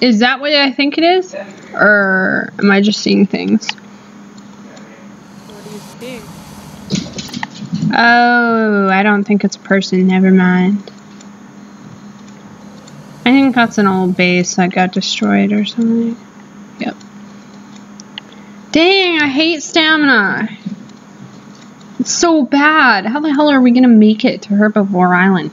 Is that what I think it is? Or am I just seeing things? Oh, I don't think it's a person. Never mind. I think that's an old base that got destroyed or something. Yep. Dang, I hate stamina. It's so bad. How the hell are we gonna make it to Herbivore Island?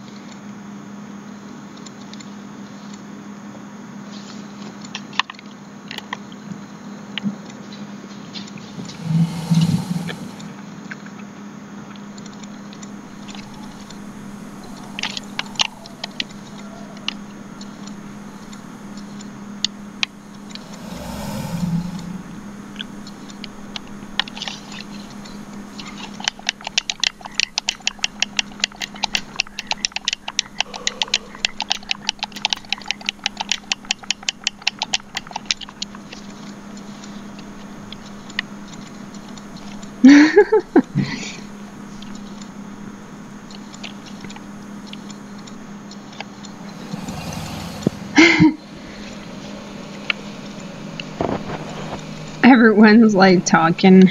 Everyone's like talking.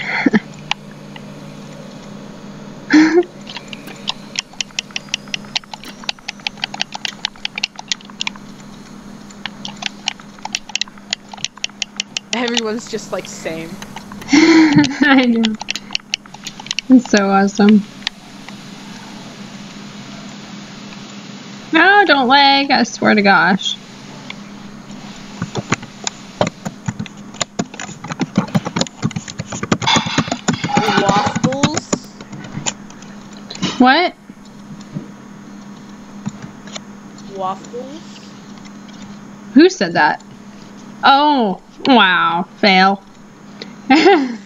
Everyone's just like same. I know. It's so awesome. No, don't lag, I swear to gosh. Waffles. What? Waffles. Who said that? Oh, wow, fail.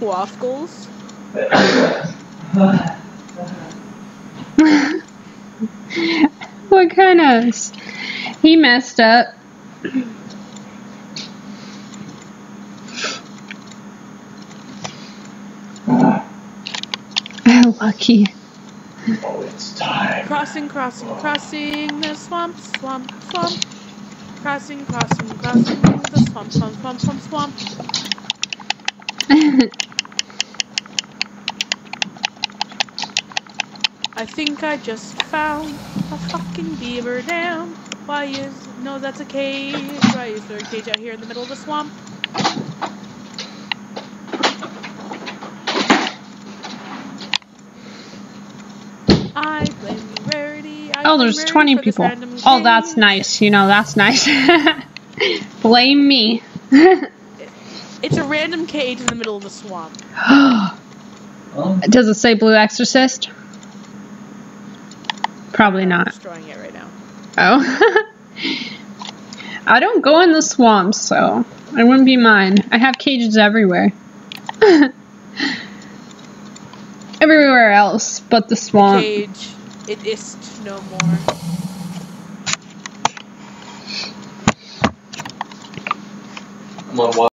Waffles. what kind of. He messed up. Oh, lucky. Oh, it's time. Crossing, crossing, crossing the swamp, swamp, swamp. Crossing, crossing, crossing the swamp, swamp, swamp, swamp, swamp. I think I just found a fucking beaver dam. Why is no? That's a cage. Why is there a cage out here in the middle of the swamp? I blame you, Rarity. I oh, there's Rarity 20 people. Oh, that's nice. You know, that's nice. Blame me. It's a random cage in the middle of the swamp. Um, Does it say Blue Exorcist? Probably not. I'm not. destroying it right now. Oh. I don't go in the swamps, so it wouldn't be mine. I have cages everywhere. everywhere else but the swamp. Cage. It is no more. I'm on